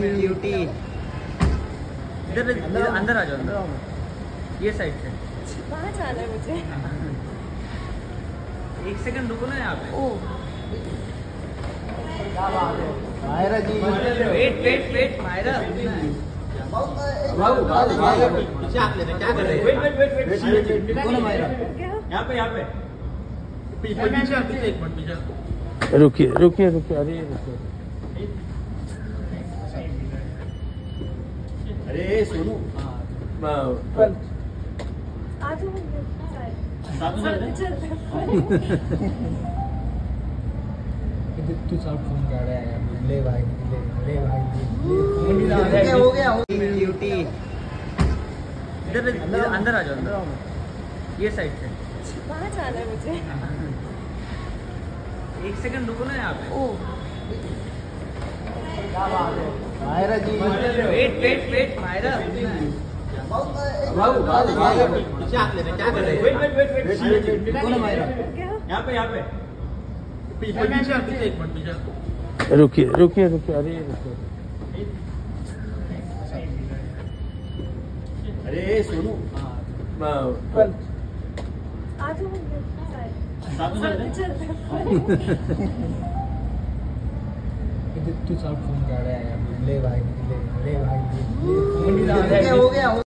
Beauty इधर अंदर आ जाओ अंदर ये साइड से वहाँ जाना है मुझे। एक सेकंड रुको ना यहाँ पे। ओ Myra ji. Wait wait wait Myra. बाबू बाबू पीछे हाथ लेते क्या कर रहे वेट वेट वेट वेट देखो ना मायरा? यहाँ पे यहाँ पे। पीछे पीछे। पीछे एक मिनट पीछे। रुकिए रुकिए रुकिए अरे रुकिए। अरे सोनू। हैं? चलते तू सब फ़ोन कर रहा है ले भाई ले ले भाई हो गया हो गया। ब्यूटी इधर इधर अंदर आ जाओ ये साइड से। वहाँ जाना है मुझे। एक सेकंड रुको ना यहाँ पे। ओ। Myra ji wait wait wait Myra क्या कर रहे। वेट वेट वेट वेट देखो ना मायरा क्या यहाँ पे यहाँ पे। पीछे पीछे पीछे एक मिनट पीछे रुकिए रुकिए रुकिए अरे रुकिए। अरे सोनू। आ चलते तू सब फ़ोन कर रहा है। ले भाई ले ले भाई ले गया